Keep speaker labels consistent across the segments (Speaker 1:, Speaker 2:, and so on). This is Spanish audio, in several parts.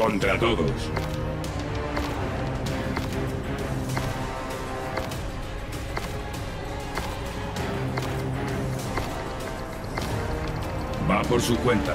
Speaker 1: contra todos. Va por su cuenta.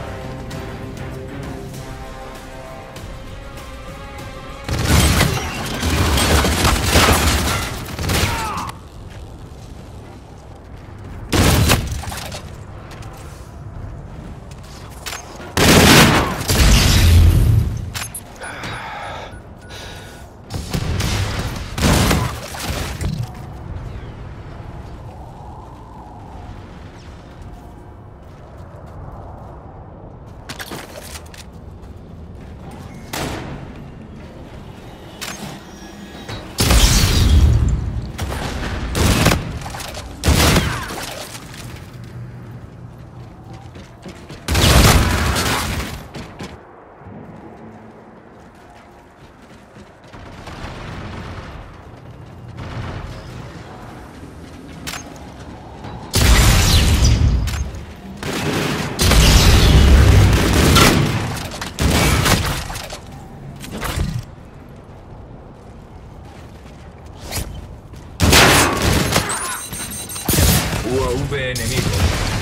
Speaker 1: UAV enemigo.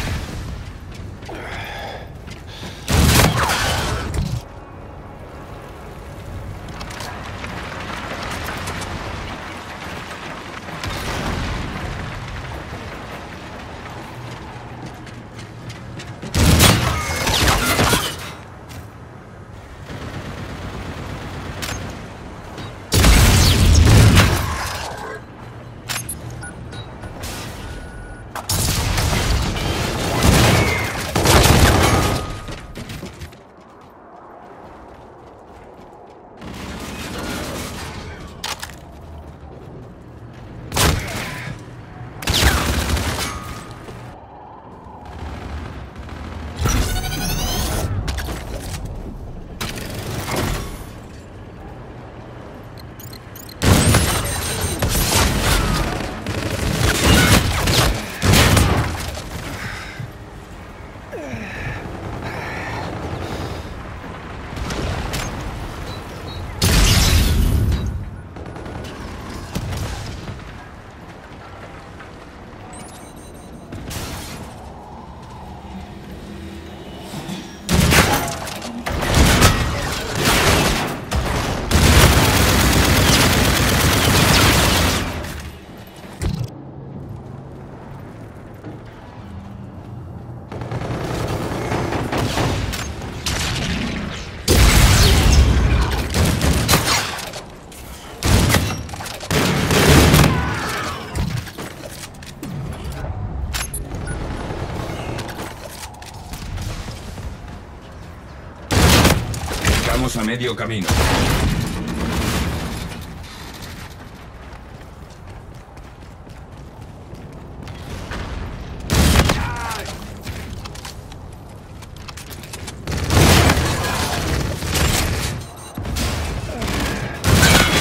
Speaker 1: Estamos a medio camino.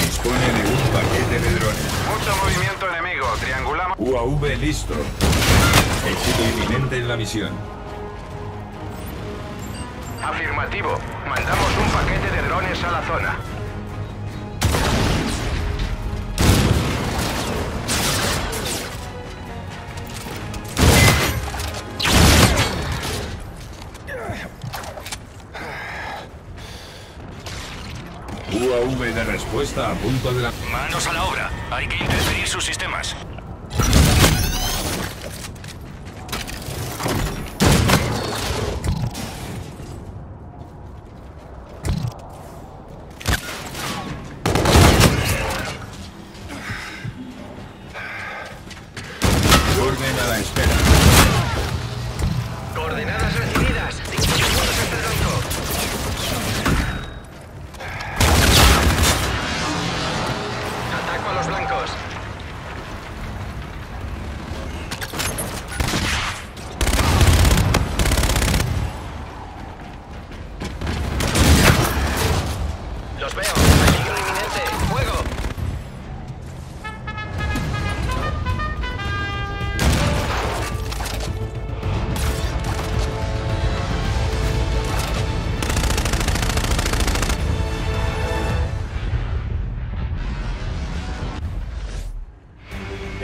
Speaker 1: Dispone de un paquete de drones.
Speaker 2: Mucho movimiento enemigo. Triangulamos.
Speaker 1: UAV listo. Éxito inminente en la misión.
Speaker 2: Afirmativo. Mandamos un paquete de drones a la zona.
Speaker 1: UAV de respuesta a punto de la...
Speaker 2: Manos a la obra. Hay que interferir sus sistemas.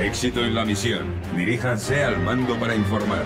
Speaker 1: Éxito en la misión. Diríjanse al mando para informar.